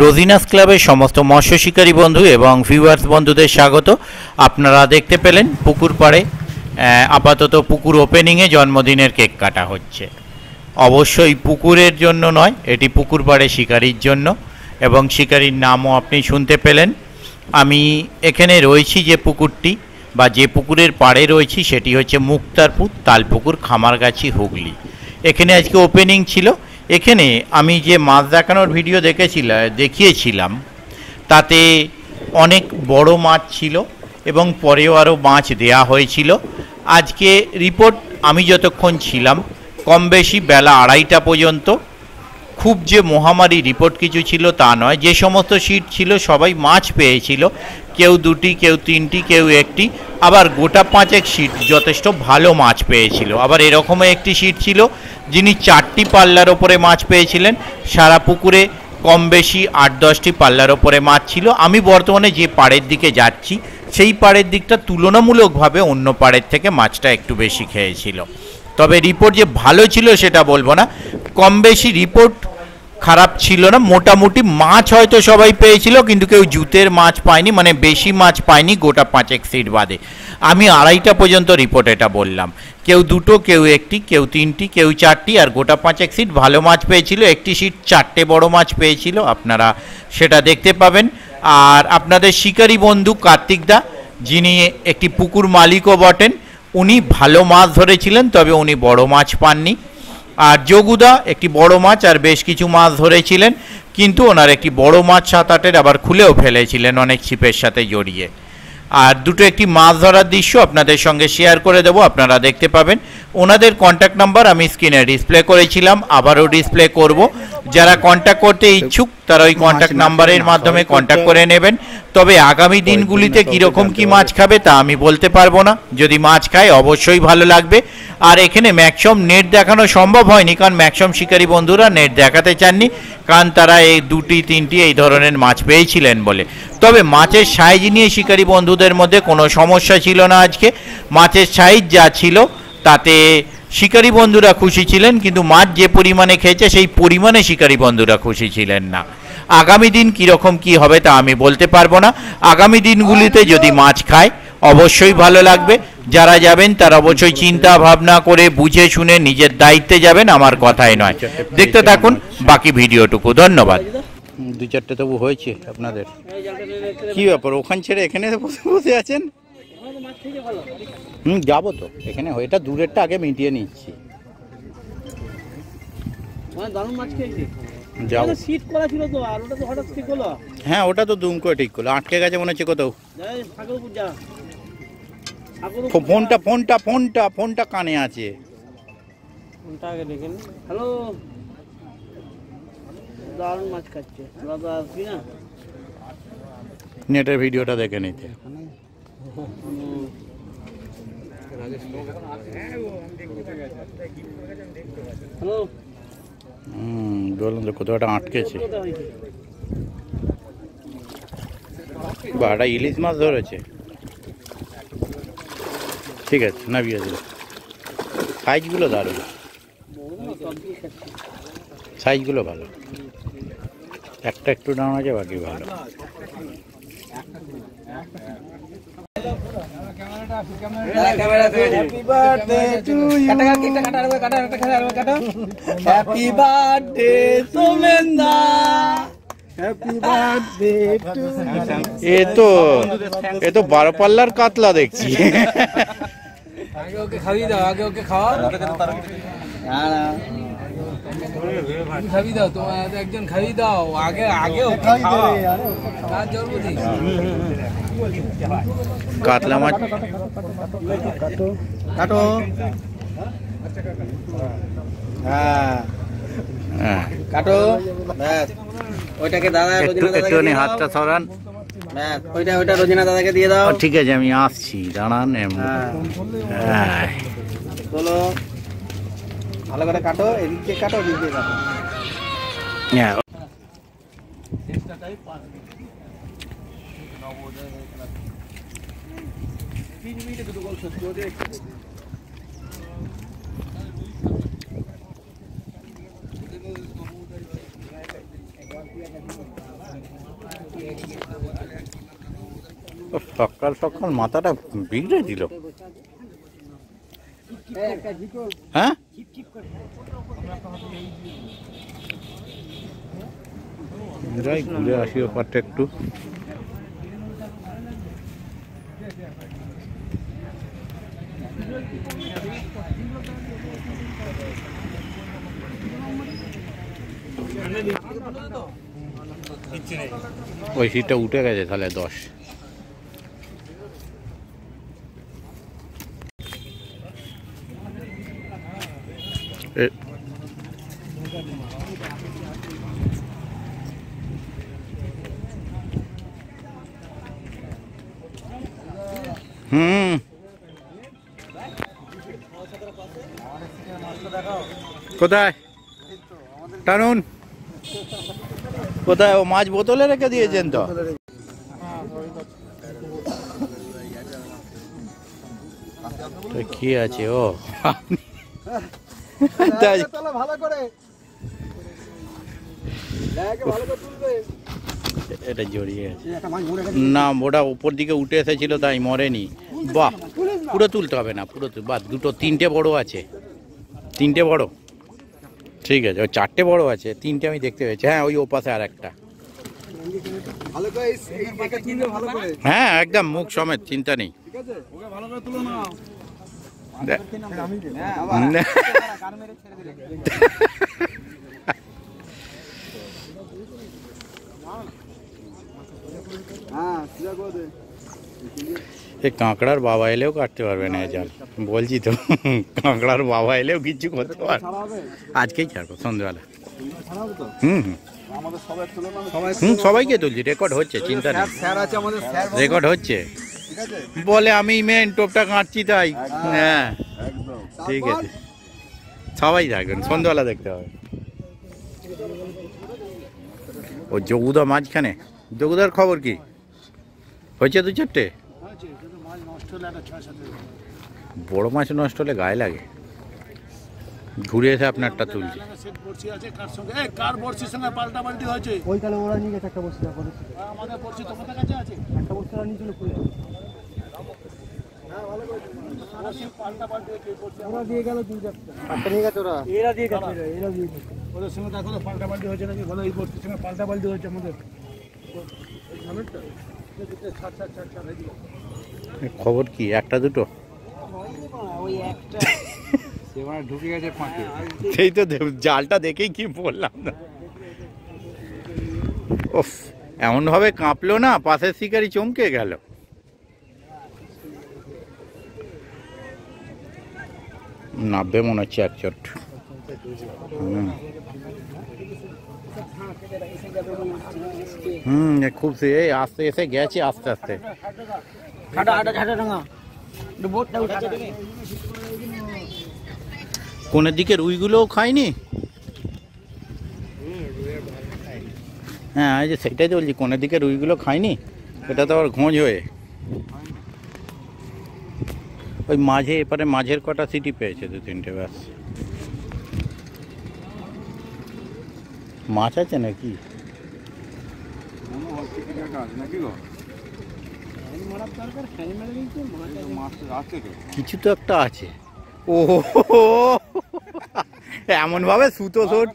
রোজিনাস ক্লাবের সমস্ত মৎস্য শিকারী বন্ধু এবং ভিউয়ার্স বন্ধুদের স্বাগত। আপনারা দেখতে পেলেন পুকুর পাড়ে আপাতত পুকুর ওপেনিংয়ে জন্মদিনের কেক কাটা হচ্ছে। অবশ্যই পুকুরের জন্য নয়, এটি পুকুর পাড়ে শিকারির জন্য এবং শিকারির নামও আপনি শুনতে পেলেন। আমি এখানে রয়েছি যে পুকুরটি বা যে পুকুরের পাড়ে রয়েছি, সেটি হচ্ছে মুক্তারপুর, তালপুকুর, খামারগাছি, হুগলি। এখানে আজকে ওপেনিং ছিল। এখানে আমি যে মাছ দেখানোর ভিডিও দেখেছিলাম দেখিয়েছিলাম, তাতে অনেক বড় মাছ ছিল এবং পরেও আরও মাছ দেয়া হয়েছিল। আজকে রিপোর্ট আমি যতক্ষণ ছিলাম, কম বেশি বেলা আড়াইটা পর্যন্ত। খুব যে মহামারী রিপোর্ট কিছু ছিল তা নয়। যে সমস্ত সিট ছিল, সবাই মাছ পেয়েছিল। কেউ দুটি, কেউ তিনটি, কেউ একটি। আবার গোটা পাঁচেক সিট যথেষ্ট ভালো মাছ পেয়েছিল। আবার এরকমও একটি সিট ছিল, যিনি চারটি পাল্লার ওপরে মাছ পেয়েছিলেন। সারা পুকুরে কম বেশি আট দশটি পাল্লার ওপরে মাছ ছিল। আমি বর্তমানে যে পাড়ের দিকে যাচ্ছি, সেই পাড়ের দিকটা তুলনামূলকভাবে অন্য পাড়ের থেকে মাছটা একটু বেশি খেয়েছিল। তবে রিপোর্ট যে ভালো ছিল সেটা বলব না। কম বেশি রিপোর্ট খারাপ ছিল না। মোটামুটি মাছ হয়তো সবাই পেয়েছিল, কিন্তু কেউ জুতের মাছ পায়নি মানে বেশি মাছ পায়নি, গোটা পাঁচেক সিট বাদে। আমি আড়াইটা পর্যন্ত রিপোর্ট এটা বললাম। কেউ দুটো, কেউ একটি, কেউ তিনটি, কেউ চারটি, আর গোটা পাঁচেক সিট ভালো মাছ পেয়েছিল, একটি সিট চারটে বড় মাছ পেয়েছিল, আপনারা সেটা দেখতে পাবেন। আর আপনাদের শিকারী বন্ধু কার্তিক দা, যিনি একটি পুকুর মালিকও বটেন, উনি ভালো মাছ ধরেছিলেন, তবে উনি বড় মাছ পাননি। আর যোগুদা একটি বড় মাছ আর বেশ কিছু মাছ ধরেছিলেন কিন্তু ওনার একটি বড় মাছ সাত আটের আবার খুলেও ফেলেছিলেন অনেক ছিপের সাথে জড়িয়ে। আর দুটো একটি মাছ ধরার দৃশ্য আপনাদের সঙ্গে শেয়ার করে দেবো আপনারা দেখতে পাবেন। ওনাদের কন্ট্যাক্ট নাম্বার আমি স্ক্রিনে ডিসপ্লে করেছিলাম আবারও ডিসপ্লে করব। যারা কন্ট্যাক্ট করতে ইচ্ছুক তারা ওই কন্ট্যাক্ট নাম্বারের মাধ্যমে কন্ট্যাক্ট করে নেবেন। তবে আগামী দিনগুলিতে কীরকম কি মাছ খাবে তা আমি বলতে পারব না। যদি মাছ খায় অবশ্যই ভালো লাগবে। আর এখানে ম্যাক্সিমাম নেট দেখানো সম্ভব হয়নি কারণ ম্যাক্সিমাম শিকারী বন্ধুরা নেট দেখাতে চাননি কারণ তারা এই দুটি তিনটি এই ধরনের মাছ পেয়েছিলেন বলে। তবে মাছের সাইজ নিয়ে শিকারী বন্ধুদের মধ্যে কোনো সমস্যা ছিল না আজকে। মাছের সাইজ যা ছিল তাতে শিকারী বন্ধুরা খুশি ছিলেন কিন্তু মাছ যে পরিমাণে খেয়েছে সেই পরিমাণে শিকারী বন্ধুরা খুশি ছিলেন না। আগামী দিন কীরকম কি হবে তা আমি বলতে পারব না। আগামী দিনগুলিতে যদি মাছ খায় অবশ্যই ভালো লাগবে। যারা যাবেন তারা অবশ্যই চিন্তা ভাবনা করে বুঝে শুনে নিজের দায়িত্বে যাবেন আমার কথাই নয়। দেখতে থাকুন বাকি ভিডিওটুকু। ধন্যবাদ। দু চারটে তবু হয়েছে আপনাদের। কি ব্যাপার ওখান ছেড়ে এখানে বসে বসে আছেন? হুম যাব তো। এখানে এটা দূরেরটা আগে মিটিয়ে নিচ্ছি। মানে দারুণ মাছ খেয়েছি। যাব সিট করা ছিল তো আর ওটা তো হঠাৎ ঠিক হলো। হ্যাঁ ওটা তো দুম করে ঠিক করল। আটকে গেছে মনে হচ্ছে কোথাও। ফোনটা ফোনটা ফোনটা ফোনটা কানে আছে। ফোনটা আগে দেখে হ্যালো। দারুণ মাছ খাচ্ছে। দাদা আসবি না? নেটের ভিডিওটা দেখে নিতে। হ্যালো। হুম, বলুন তো, কোথাও একটা আটকেছে। বা, একটা ইলিশ মাছ ধরেছে। ঠিক আছে নামিয়ে দিল সাইজগুলো দারুণ। সাইজগুলো ভালো। একটা একটু ডাউন আছে, বাকি ভালো। হ্যাপি বার্থডে টু ইউ কাটা কেকটা কাটা আর কাটা একটা খাওয়া আর কাটা হ্যাপি বার্থডে সোমেন্দা টু এ তো এ তো বারো পাল্লার কাতলা দেখছি। আগে ওকে খাইয়ে দাও আগে ওকে খাওয়া খাইয়ে দাও তোমার একজন খাইয়ে দাও আগে আগে জন্মদিন? কাতলা মাছ। কাটো। হ্যাঁ। হ্যাঁ। কাটো। ব্যাস। ওইটাকে দাদা একটুখানি হাতটা সরান। ব্যাস ওইটা ওইটা রোজিনা দাদাকে দিয়ে দাও। ঠিক আছে আমি আসছি। দাঁড়ান এমনি। হ্যাঁ। হ্যাঁ। চলো ভালো করে কাটো এদিক দিয়ে কাটো দিয়ে কাটো। হ্যাঁ সকাল সকাল মাথাটা বিগড়ে দিল। হ্যাঁ? যাই ঘুরে আসি ওপারটা একটু। ওই সিটটা উঠে গেছে তাহলে দশ। এ- হুম। কোথায়? টানুন। কোথায়? ও মাছ বোতলে রেখে দিয়েছেন তো? কি আছে ও? তাই। ভালো করে। এটা জড়িয়ে আছে না ওটা উপর দিকে উঠে এসেছিল তাই মরেনি। বাহ পুরো তুলতে হবে না পুরো বাহ দুটো তিনটে বড় আছে। তিনটে বড়? ঠিক আছে ওই চারটে বড় আছে তিনটে আমি দেখতে পেয়েছি। হ্যাঁ ওই ওপাশে আর একটা হ্যাঁ একদম মুখ সমেত চিন্তা নেই। কাঁকড়ার বাবা এলেও কাটতে পারবে না এ জাল। বলছি তো কাঁকড়ার বাবা এলেও কিছু করতে পারবে আজকেই ছাড়বো সন্ধ্যেবেলা হুম হুম। আমাদের সবাই তুলে না সবাই হুম সবাইকে তুলছি রেকর্ড হচ্ছে চিন্তা নেই। রেকর্ড হচ্ছে। বলে আমি মেন টোপটা কাটছি তাই। হ্যাঁ। ঠিক আছে। সবাই থাকবেন সন্ধ্যাবেলা দেখতে হবে। ও যোগুদা মাঝখানে। যোগুদার খবর কি? হয়েছে দু চারটে? বড় মাছ নষ্ট হলে গায়ে লাগে। ঘুরে এসে আপনারটা তুলছি। আমাদের খবর কি? একটা দুটো? ঢুকে গেছে সেই তো জালটা দেখেই কি বললাম না। ওফ এমন ভাবে কাঁপলো না, পাশের শিকারি চমকে গেল। নাববে মনে হচ্ছে এক চট। হুম। খুব সে আস্তে এসে গেছে আস্তে আস্তে। কোনের দিকে রুইগুলোও খায়নি? হ্যাঁ এই যে সেটাই তো বলছি কোনের দিকে রুইগুলো খায়নি? এটা তো আবার ঘোঁজ হয়ে। ওই মাঝে এপারে মাঝের কটা সিটি পেয়েছে দু তিনটে ব্যাস। মাছ আছে নাকি? কিছু তো একটা আছে। ও এমন ভাবে সুতো সোট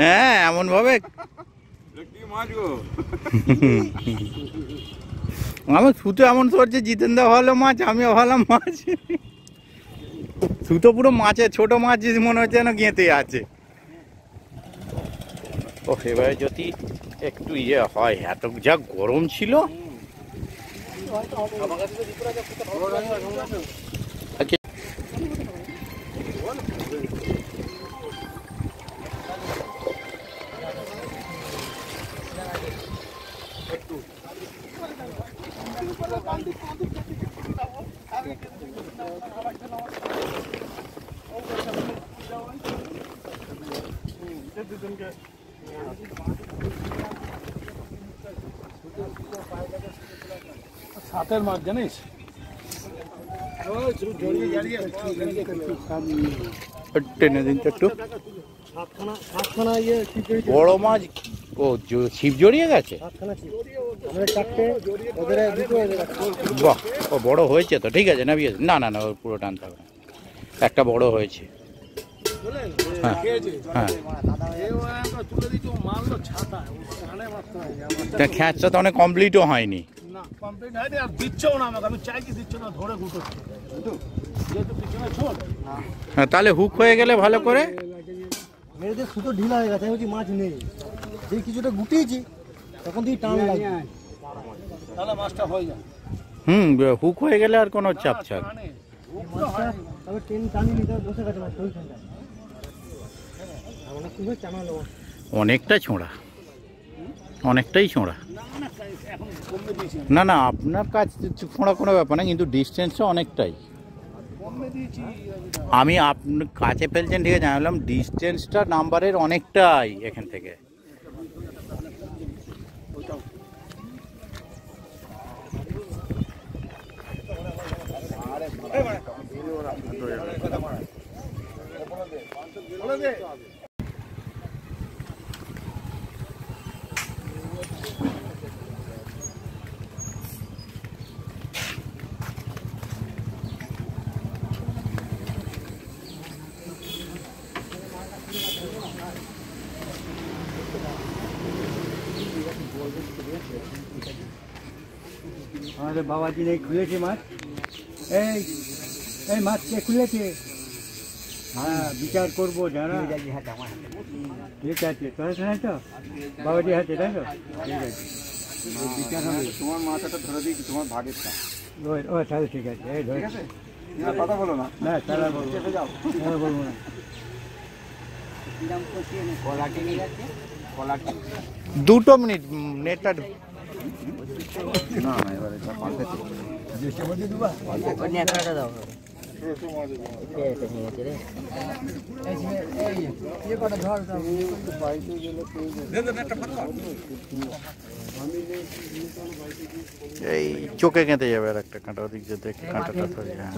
হ্যাঁ এমন ভাবে আমার সুতো এমন সরছে জিতেন্দা ভালো মাছ আমিও ভালো মাছ। সুতো পুরো মাছের ছোট মাছ মনে হচ্ছে যেন গেঁথে আছে। ও এবারে যদি একটু ইয়ে হয় এত যা গরম ছিল। সাতের মাছ জানিস? টেনে দিন একটু। বড় মাছ ও ছিপ জড়িয়ে গেছে? বাহ, ও বড় হয়েছে তো, ঠিক আছে না না না, ওর পুরো টানতে হবে। একটা বড় হয়েছে। হ্যাঁ হ্যাঁ। তা খ্যাঁচটা তো অনেক কমপ্লিটও হয়নি। না কমপ্লিট হয়নি আর দিচ্ছেও না আমাকে। আমি চাই কি দিচ্ছে না ধরে হ্যাঁ তাহলে হুক হয়ে গেলে ভালো করে? মেয়েদের সুতো ঢিলা হয়ে গেছে আমি মাছ নেই। যেই কিছুটা গুটিয়েছি তখন তুই টান লাগবে। তাহলে মাছটা হয়ে যায় হুম হুক হয়ে গেলে আর কোনো চাপ মানে তবে ট্রেন টানি নিতে বসে গেছে মাছ ওইখানটায় অনেকটা ছোঁড়া। অনেকটাই ছোঁড়া। না না, আপনার কাজ ছোঁড়া কোনো ব্যাপার না, কিন্তু ডিস্টেন্সটা অনেকটাই। আমি আপনি কাছে ফেলছেন, ঠিক আছে বললাম ডিস্টেন্সটা নাম্বারের অনেকটাই এখান থেকে। আমাদের বাবাজি নেই খুলেছে মাছ। এই এই মাছ কে খুলেছে? হ্যাঁ বিচার করব যারা। ঠিক আছে তোর হাতে তো? বাবাজি হাতে তাই তো? ঠিক আছে। বিচার হবে। তোমার মাথাটা ধরে দিয়েছি তোমার ভাগেরটা ও ও তাহলে ঠিক আছে এই ধরে। কথা বলো না। না তারা বলব যাও। তারা বলব না। দুটো মিনিট নেটটা না না এবারে পাল্টে এই চোখে কেঁদে যাবে আর একটা কাঁটা, ওদিক দিয়ে দেখে, কাঁটাটা ধরে হ্যাঁ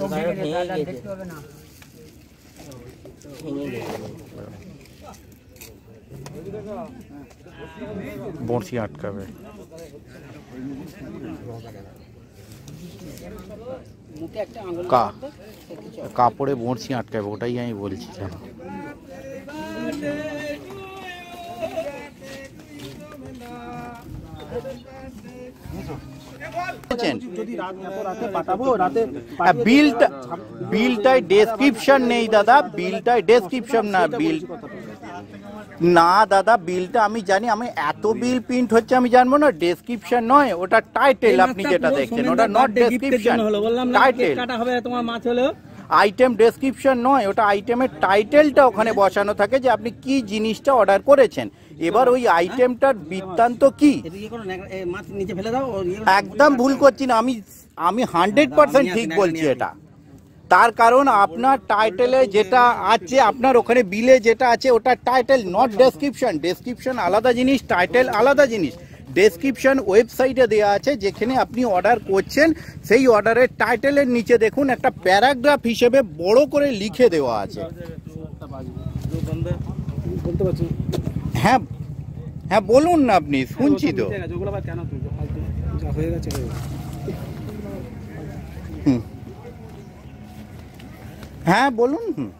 বড়শি আটকাবে কা কাপড়ে বড়শি আটকাবে ওটাই আমি বলছিলাম বলছেন? যদি রাত এত রাতে পাঠাবো রাতে হ্যাঁ, বিলটা বিলটায় ডেসক্রিপশন নেই দাদা বিলটায় ডেসক্রিপশন না বিল না দাদা বিলটা আমি জানি আমি এত বিল প্রিন্ট হচ্ছে আমি জানব না ডেসক্রিপশন নয় ওটা টাইটেল আপনি যেটা দেখছেন ওটা নট ডেসক্রিপশন টাইটেল কাটা হবে তোমার মাছ হলো আইটেম ডেসক্রিপশন নয় ওটা আইটেমের টাইটেলটা ওখানে বসানো থাকে যে আপনি কি জিনিসটা অর্ডার করেছেন। এবার ওই আইটেমটার বৃত্তান্ত কি? ইয়ে- একদম ভুল করছি না আমি আমি হান্ড্রেড পার্সেন্ট ঠিক বলছি এটা। তার কারণ আপনার টাইটেলে যেটা আছে আপনার ওখানে বিলে যেটা আছে ওটা টাইটেল নট ডেসক্রিপশন ডেসক্রিপশন আলাদা জিনিস টাইটেল আলাদা জিনিস। ডেসক্রিপশন ওয়েবসাইটে দেওয়া আছে যেখানে আপনি অর্ডার করছেন সেই অর্ডারের টাইটেলের নিচে দেখুন একটা প্যারাগ্রাফ হিসেবে বড় করে লিখে দেওয়া আছে। হ্যাঁ হ্যাঁ বলুন না আপনি শুনছি তো। ঠিক আছে ওগুলো আবার কেন তুলছো ফালতু যা হয়ে গেছে হয়ে গেছে। হুম হ্যাঁ বলুন। হুম